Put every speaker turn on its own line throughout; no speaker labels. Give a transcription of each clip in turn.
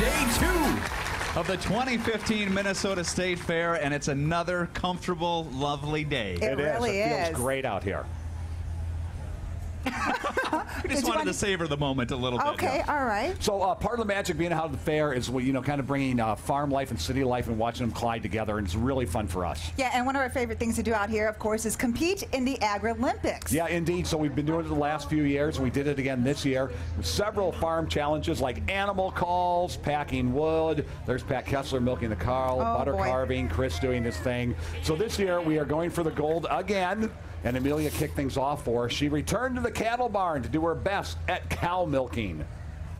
day two of the 2015 Minnesota State Fair, and it's another comfortable, lovely day.
It really
It feels
is.
great out here.
I just wanted
want-
to savor the moment a little bit.
Okay, all right.
So uh, part of the magic being out at the fair is you know kind of bringing uh, farm life and city life and watching them collide together, and it's really fun for us.
Yeah, and one of our favorite things to do out here, of course, is compete in the Agri Olympics.
Yeah, indeed. So we've been doing it the last few years. We did it again this year. Several farm challenges like animal calls, packing wood. There's Pat Kessler milking the cow,
Oh,
butter
boy.
carving, Chris doing his thing. So this year we are going for the gold again. And Amelia kicked things off for us. She returned to the cattle barn to do her best at cow milking.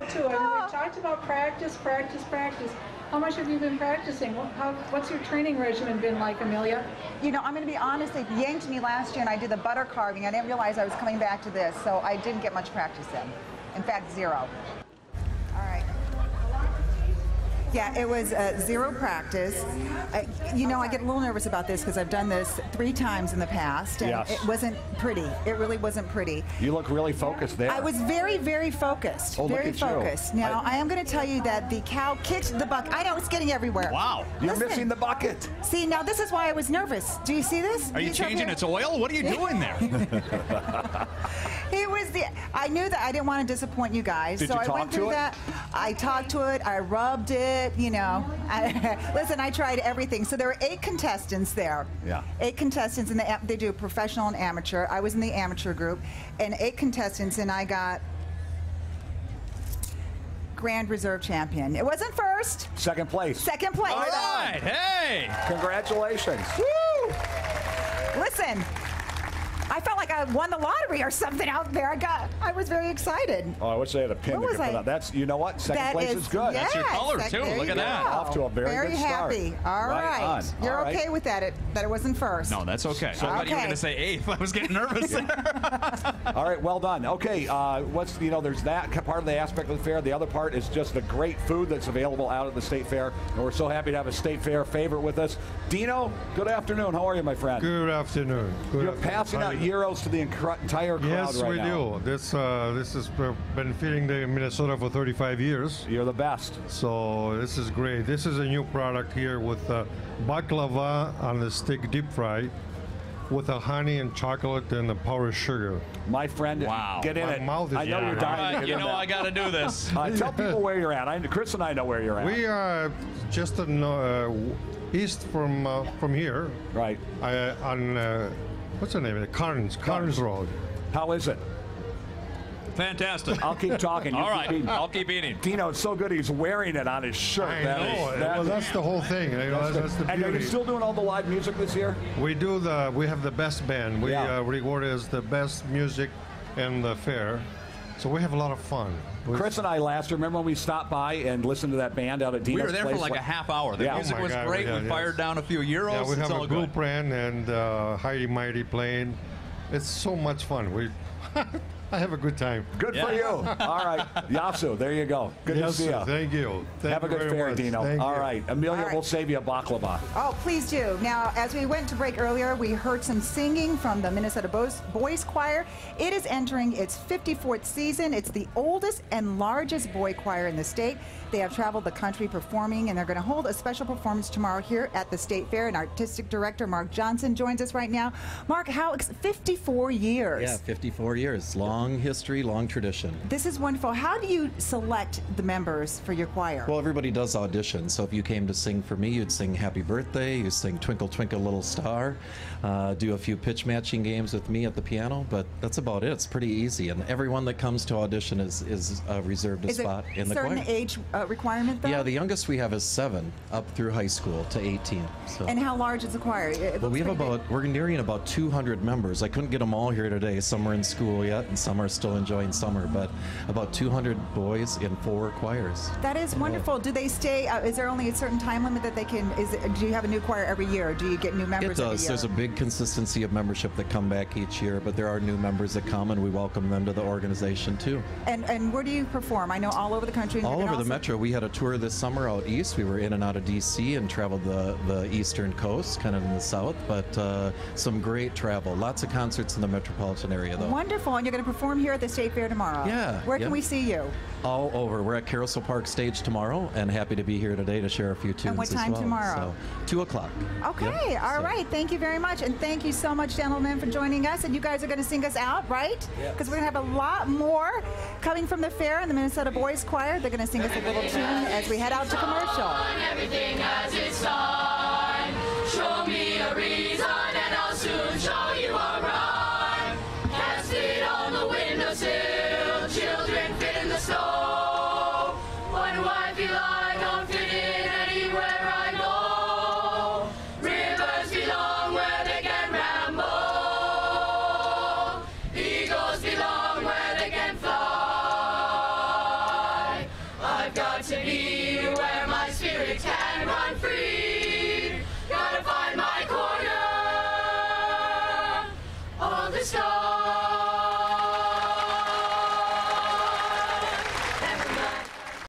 too. I mean, we talked about practice, practice, practice. How much have you been practicing? What, how, what's your training regimen been like, Amelia?
You know, I'm going to be honest, they yanked me last year and I did the butter carving. I didn't realize I was coming back to this, so I didn't get much practice in. In fact, zero. Yeah, it was uh, zero practice. Uh, you know, I get a little nervous about this because I've done this three times in the past, and
Yes.
it wasn't pretty. It really wasn't pretty.
You look really focused there.
I was very, very focused.
Oh, look
very
at you.
focused. Now,
I-
I, am going to tell you that the cow kicked the buck. I know it's getting everywhere.
Wow.
You're
Listen.
missing the bucket.
See, now this is why I was nervous. Do you see this?
Are you
These
changing its oil? What are you doing there?
It was the. I knew that I didn't want to disappoint you guys,
Did
so
you
I went
to
through that. I talked to it. I rubbed it. You know. I, listen, I tried everything. So there were eight contestants there.
Yeah.
Eight contestants, and the, they do professional and amateur. I was in the amateur group, and eight contestants, and I got grand reserve champion. It wasn't first,
Second place.
second place.
All right, hey.
Congratulations.
Woo! Listen, I felt like I won the lottery or something out there. I got, I was very excited.
Oh, I wish they had a pin
What
to
was
get
I-
That's you know what? Second
That
place
is
is good.
That's your color,
that-
too. Look at that.
go.
Off to a very good start.
Very happy. All
Right
right, you're
All right.
okay with that? It, that it wasn't first.
No, that's okay. So, I thought you were going to say eighth. I was getting nervous there.
All right, well done. Okay, uh, what's you know, there's that part of the aspect of the fair. The other part is just the great food that's available out at the state fair, and we're so happy to have a state fair favorite with us. Dino, good afternoon. How are you, my friend?
Good afternoon. Good
You're
afternoon.
passing out gyros to the incre- entire crowd
Yes,
right
we
now.
do. This uh, this has uh, been feeding the Minnesota for 35 years.
You're the best.
So this is great. This is a new product here with uh, baklava on the stick deep fry, with the honey and chocolate and the powdered sugar.
My friend,
Wow.
get in
My
it.
mouth is
I know
watering.
you're
All
dying. to
right, you know. I got to do this.
Uh, tell people where you're at. I, Chris and I know where you're at.
We are just in, uh, east from uh, from here,
right.
uh, on uh, what's the name? of it? Carnes Carnes Road.
How is it?
Fantastic.
I'll keep talking. You
All
keep
right,
eating.
I'll keep eating.
Dino, it's so good he's wearing it on his shirt.
I
That
know.
is- that-
well, that's the whole thing. You know, that's, the
and are you
beauty.
still doing all the live music this year?
We do the. We have the best band. We
Yeah.
uh, reward as the best music in the fair, so we have a lot of fun. We-
Chris and I last remember when we stopped by and listened to that band out at Dino's
We were there for like a half hour. The
Yeah.
music
Oh
was
God,
great.
yeah,
we
yes.
fired down a few gyros.
Yeah, we have a
good.
group brand and uh, Heidi Mighty playing. It's so much fun. We, I have a good time.
Good for you. All right. Yasu, there you go. Good
yes,
to see
sir.
you.
Thank you. Thank
Have a good
very
fair,
much.
Dino.
Thank
All
you.
right. Amelia
All right.
will save you a baklava.
Oh, please do. Now, as we went to break earlier, we heard some singing from the Minnesota Boys, Boys Choir. It is entering its 54th season. It's the oldest and largest boy choir in the state. They have traveled the country performing, and they're going to hold a special performance tomorrow here at the State Fair. And artistic director Mark Johnson joins us right now. Mark, how ex- 54 years?
Yeah, 54 years. Long history, long tradition.
This is wonderful. How do you select the members for your choir?
Well, everybody does audition. So if you came to sing for me, you'd sing Happy Birthday, you'd sing Twinkle Twinkle Little Star, uh, do a few pitch matching games with me at the piano, but that's about it. It's pretty easy. And everyone that comes to audition is, is uh, reserved a
is
spot in the choir.
Is certain age uh, requirement, though?
Yeah, the youngest we have is seven, up through high school to 18. So.
And how large is the choir? It
Well, we have
pretty big.
about we're nearing about 200 members. I couldn't get them all here today. Some are in school yet, and some are still enjoying summer. But about 200 boys in four choirs.
That is wonderful. Do they stay? Uh, is there only a certain time limit that they can? Is it, do you have a new choir every year? Do you get new members?
It does. There's a big consistency of membership that come back each year, but there are new members that come, and we welcome them to the organization too.
and and where do you perform? I know all over the country.
All over the metro. We had a tour this summer out east. We were in and out of D.C. and traveled the, the eastern coast, kind of in the south, but uh, some great travel. Lots of concerts in the metropolitan area, though.
Wonderful, and you're going to
perform here at the State Fair tomorrow.
Yeah,
Where can we see you?
All over. We're at Carousel Park stage tomorrow, and happy to be here today to share a few tunes And
what
as
time
well.
tomorrow?
So, two o'clock.
Okay,
Yep.
all
So-
right. Thank you very much. And thank you so much, gentlemen, for joining us. And you guys are going to sing us out, right? Because we're going to have a lot more coming from the fair and the Minnesota Boys Choir. They're going to sing us a little tune as we head out to commercial.